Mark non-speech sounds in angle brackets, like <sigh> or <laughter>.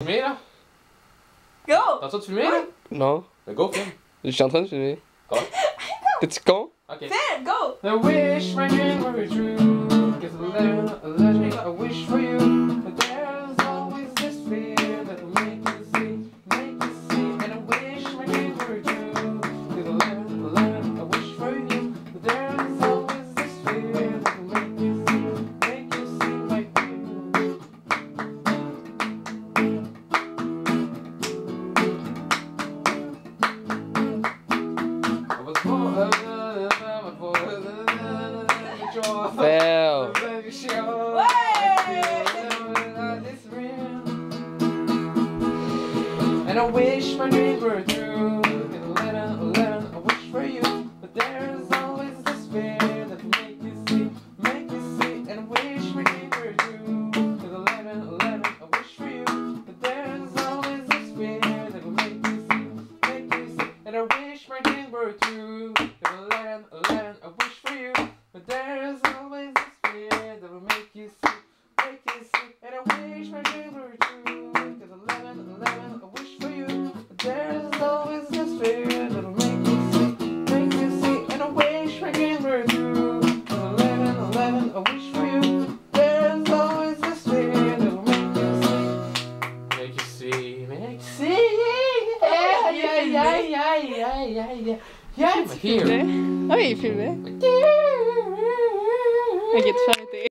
Filmer là? Go! T'es en train de filmer là Non. Ben go film. Je suis en train de filmer. Quoi? <laughs> T'es-tu con? Ok. Film, go! I wish my dream were true. Cause a legend, a legend, I wish for you. Fail. And I wish my dreams were true. In a letter, a letter, I wish for you. But there's always this fear that make you see, make you see. And I wish my were true. In a letter, a letter, I wish for you. But there's always this fear that make you see, make you see. And I wish my were true. In a letter, a letter, I wish for you. But there's always this fear that will make you see, make you see. And I wish my dreams were true. Cause 11, 11, I wish for you. But there's always this fear that will make you see, make you see. And I wish my dreams were true. Cause 11, 11, I wish for you. There's always this fear that will make you see, make you see, make you see. Yeah, yeah, yeah, yeah, yeah, yeah, yeah. Yeah, I'm Tu here. filmais? Ah oui, il filmait. Ok, tu fais